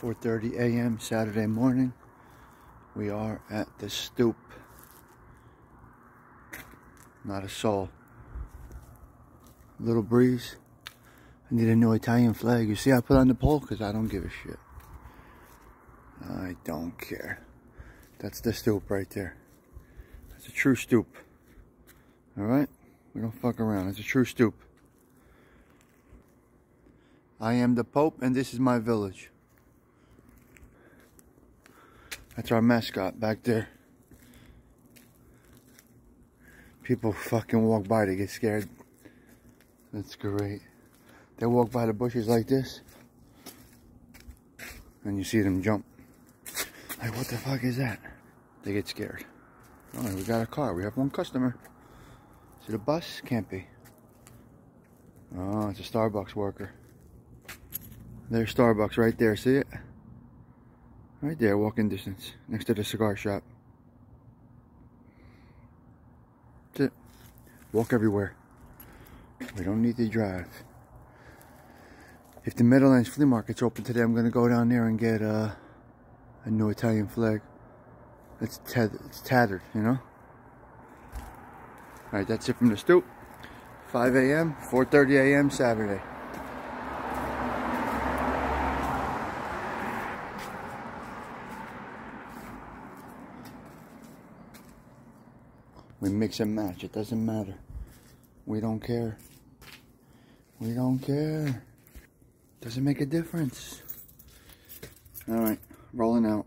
4.30 a.m. Saturday morning. We are at the stoop. Not a soul. Little breeze. I need a new Italian flag. You see I put on the pole? Because I don't give a shit. I don't care. That's the stoop right there. That's a true stoop. Alright? We don't fuck around. It's a true stoop. I am the Pope and this is my village. That's our mascot back there. People fucking walk by, they get scared. That's great. They walk by the bushes like this. And you see them jump. Like, what the fuck is that? They get scared. Oh, we got a car. We have one customer. Is it a bus? Can't be. Oh, it's a Starbucks worker. There's Starbucks right there. See it? Right there, walking distance. Next to the cigar shop. That's it. Walk everywhere. We don't need to drive. If the Meadowlands Flea Market's open today, I'm going to go down there and get uh, a new Italian flag. It's, it's tattered, you know? Alright, that's it from the stoop. 5 a.m., 4.30 a.m. Saturday. We mix and match. It doesn't matter. We don't care. We don't care. Doesn't make a difference. All right, rolling out.